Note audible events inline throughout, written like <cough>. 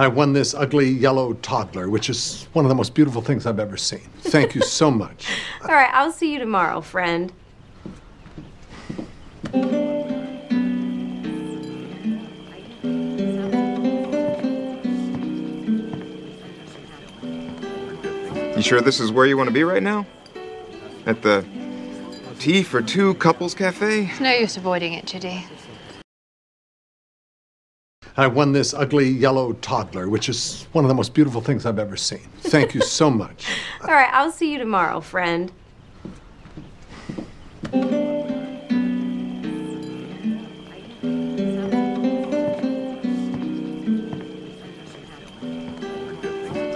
I won this ugly yellow toddler, which is one of the most beautiful things I've ever seen. Thank you so much. <laughs> All right, I'll see you tomorrow, friend. You sure this is where you want to be right now? At the Tea for Two Couples Cafe? No use avoiding it, Judy. I won this ugly yellow toddler, which is one of the most beautiful things I've ever seen. Thank you so <laughs> much. All right, I'll see you tomorrow, friend.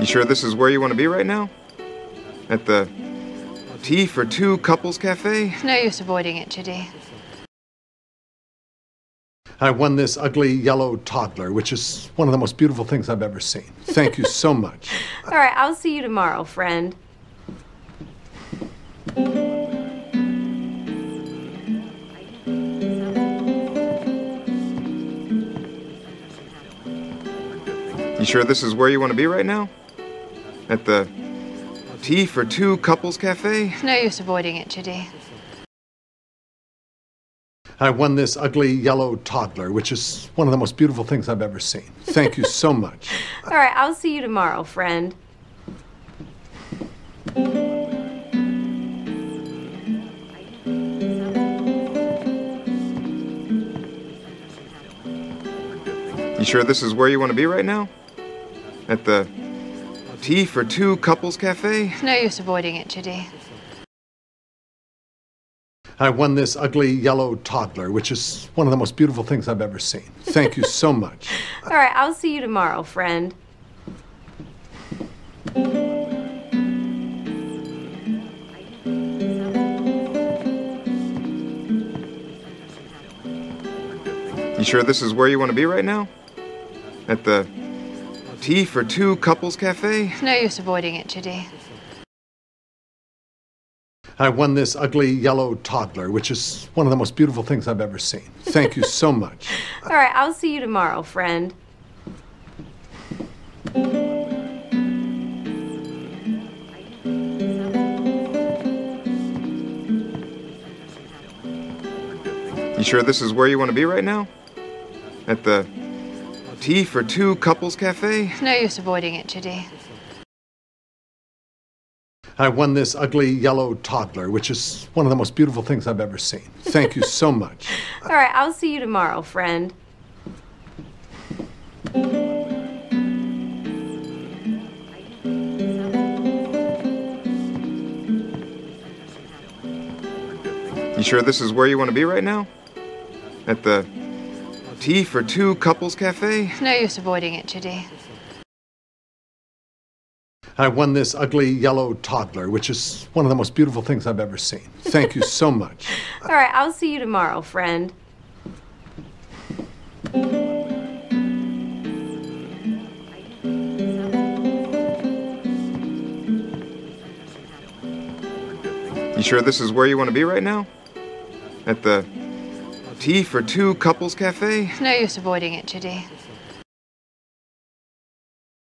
You sure this is where you want to be right now? At the Tea for Two Couples Cafe? It's No use avoiding it, Judy. I won this ugly yellow toddler, which is one of the most beautiful things I've ever seen. Thank you so much. <laughs> All right, I'll see you tomorrow, friend. You sure this is where you want to be right now? At the Tea for Two Couples Cafe? It's No use avoiding it, Judy. I won this ugly yellow toddler, which is one of the most beautiful things I've ever seen. Thank you so much. <laughs> All right, I'll see you tomorrow, friend. You sure this is where you want to be right now? At the Tea for Two Couples Cafe? It's No use avoiding it, Judy. I won this ugly yellow toddler, which is one of the most beautiful things I've ever seen. Thank you so much. <laughs> All right, I'll see you tomorrow, friend. You sure this is where you want to be right now? At the Tea for Two Couples Cafe? No use avoiding it, Judy. I won this ugly yellow toddler, which is one of the most beautiful things I've ever seen. Thank you so much. <laughs> All right, I'll see you tomorrow, friend. You sure this is where you want to be right now? At the Tea for Two Couples Cafe? No use avoiding it, Judy. I won this ugly yellow toddler, which is one of the most beautiful things I've ever seen. Thank you so much. <laughs> All right, I'll see you tomorrow, friend. You sure this is where you want to be right now? At the Tea for Two Couples Cafe? No use avoiding it, Judy. I won this ugly yellow toddler, which is one of the most beautiful things I've ever seen. Thank you so much. <laughs> All right, I'll see you tomorrow, friend. You sure this is where you want to be right now? At the Tea for Two Couples Cafe? No use avoiding it, Judy.